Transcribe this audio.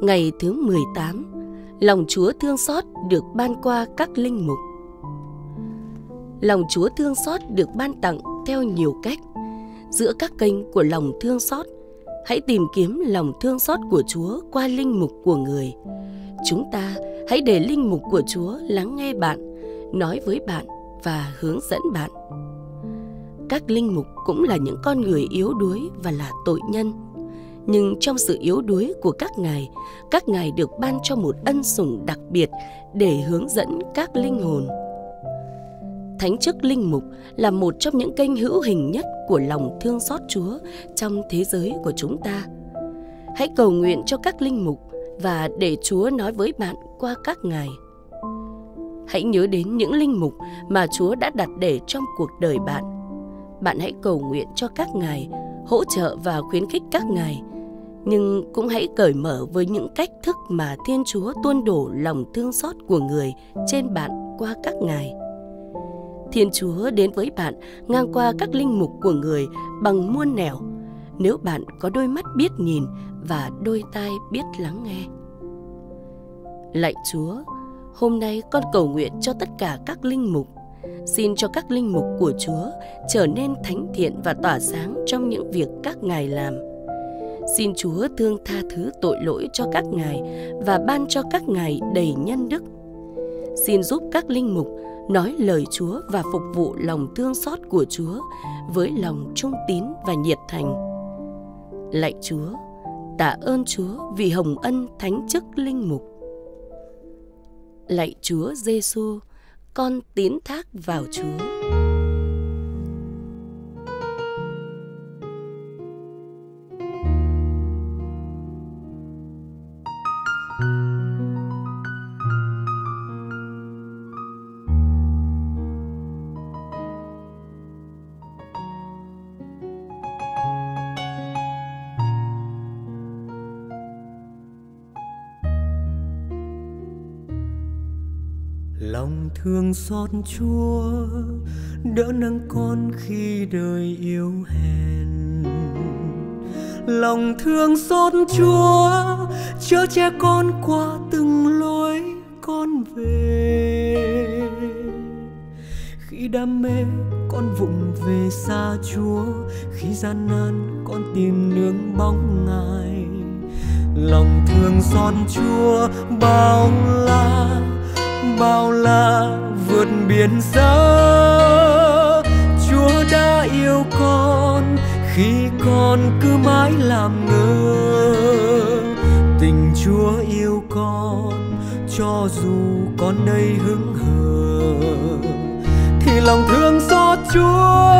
Ngày thứ 18, lòng Chúa thương xót được ban qua các linh mục. Lòng Chúa thương xót được ban tặng theo nhiều cách. Giữa các kênh của lòng thương xót, hãy tìm kiếm lòng thương xót của Chúa qua linh mục của người. Chúng ta hãy để linh mục của Chúa lắng nghe bạn, nói với bạn và hướng dẫn bạn. Các linh mục cũng là những con người yếu đuối và là tội nhân nhưng trong sự yếu đuối của các ngài các ngài được ban cho một ân sủng đặc biệt để hướng dẫn các linh hồn. Thánh chức linh mục là một trong những kênh hữu hình nhất của lòng thương xót chúa trong thế giới của chúng ta. Hãy cầu nguyện cho các linh mục và để chúa nói với bạn qua các ngài. Hãy nhớ đến những linh mục mà chúa đã đặt để trong cuộc đời bạn. Bạn hãy cầu nguyện cho các ngài, hỗ trợ và khuyến khích các ngài nhưng cũng hãy cởi mở với những cách thức mà thiên chúa tuôn đổ lòng thương xót của người trên bạn qua các ngài. Thiên chúa đến với bạn ngang qua các linh mục của người bằng muôn nẻo. Nếu bạn có đôi mắt biết nhìn và đôi tai biết lắng nghe. Lạy chúa, hôm nay con cầu nguyện cho tất cả các linh mục. Xin cho các linh mục của chúa trở nên thánh thiện và tỏa sáng trong những việc các ngài làm. Xin Chúa thương tha thứ tội lỗi cho các ngài và ban cho các ngài đầy nhân đức. Xin giúp các linh mục nói lời Chúa và phục vụ lòng thương xót của Chúa với lòng trung tín và nhiệt thành. Lạy Chúa, tạ ơn Chúa vì hồng ân thánh chức linh mục. Lạy Chúa Giêsu, con tín thác vào Chúa. Lòng thương xót chúa, đỡ nâng con khi đời yếu hèn. Lòng thương xót chúa chở che con qua từng lối con về. Khi đam mê, con vụng về xa chúa. Khi gian nan, con tìm nương bóng ngài. Lòng thương xót chúa bao la bao la vượt biển xa chúa đã yêu con, khi con cứ mãi làm ngơ. Tình chúa yêu con, cho dù con đây hững hờ. Thì lòng thương xót chúa